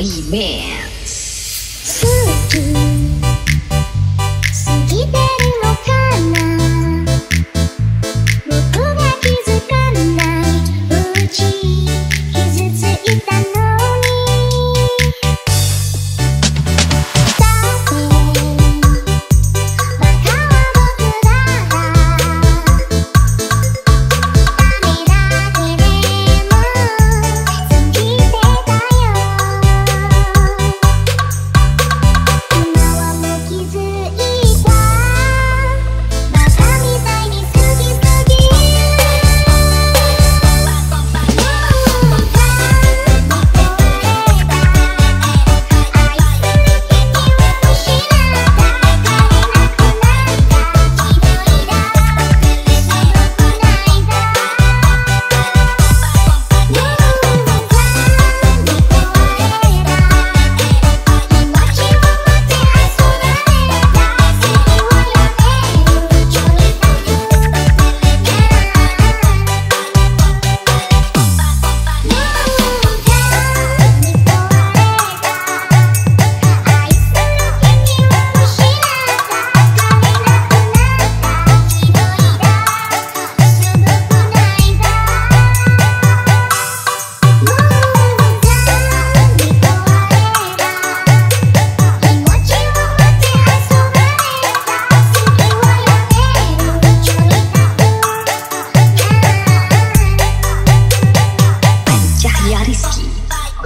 Remix Suki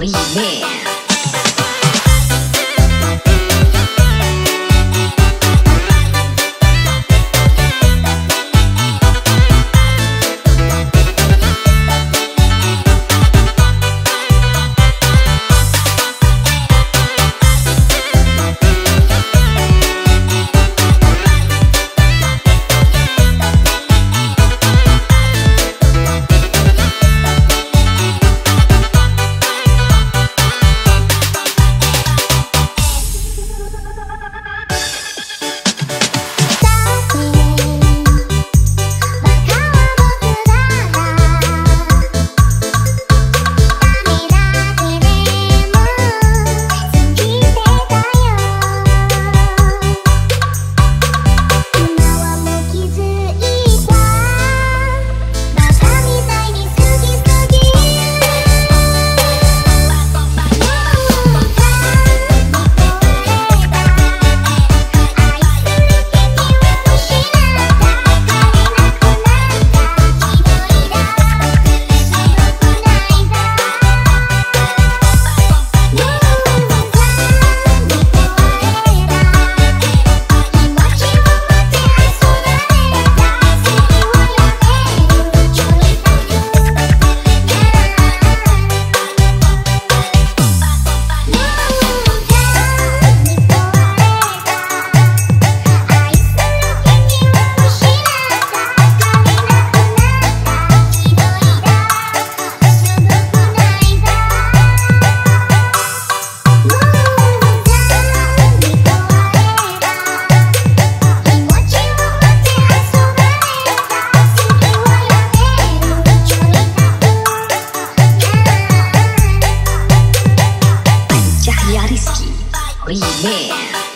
いいね。大好き。